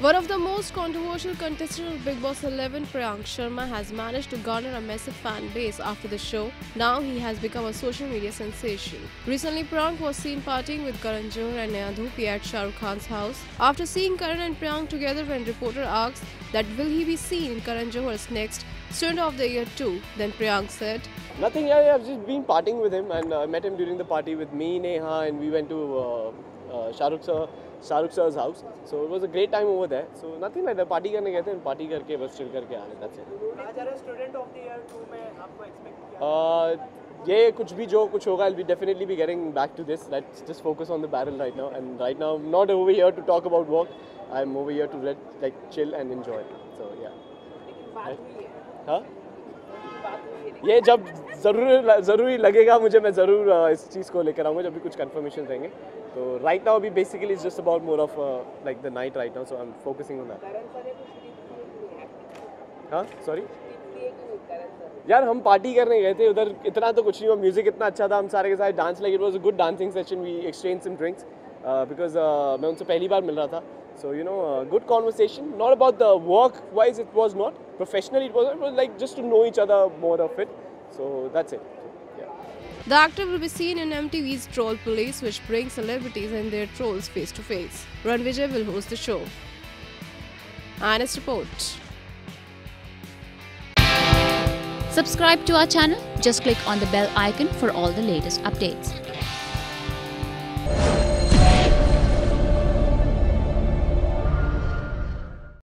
One of the most controversial contestants of Bigg Boss 11, Priyank Sharma, has managed to garner a massive fan base after the show. Now he has become a social media sensation. Recently, Priyank was seen partying with Karan Johar and Neha at Shah Rukh Khan's house. After seeing Karan and Priyank together, when reporter asked that will he be seen in Karan Johar's next Student of the Year 2, then Priyank said, Nothing, yeah, yeah, I've just been partying with him and I uh, met him during the party with me, Neha, and we went to uh, uh, Shah Rukh sir, Shahrukh sir house so it was a great time over that so nothing like party करने गए थे party करके बस chill करके आ रहे थे ये कुछ भी जो कुछ होगा I be definitely be getting back to this let's just focus on the barrel right now and right now not over here to talk about work I am over here to let like chill and enjoy so yeah हाँ। ये जब ज़रूर ज़रूरी लगेगा मुझे, मैं ज़रूर इस चीज़ को लेकर आऊँगा जब भी कुछ कंफर्मेशन देंगे। तो राइट नाउ अभी basically just about more of like the night right now so I am focusing on that हाँ? सॉरी यार हम पार्टी करने गए थे, उधर इतना तो कुछ नहीं हुआ म्यूज़िक इतना अच्छा था, हम सारे के साथ dance like it was a good dancing session we exchange some drinks because मैं उनसे पहली बार मिल रहा था। So, you know, uh, good conversation. Not about the work wise, it was not. Professionally, it was, it was like just to know each other more of it. So, that's it. The actor will be seen in MTV's Troll Police, which brings celebrities and their trolls face to face. Rannvijay will host the show. Honest Report. Subscribe to our channel. Just click on the bell icon for all the latest updates.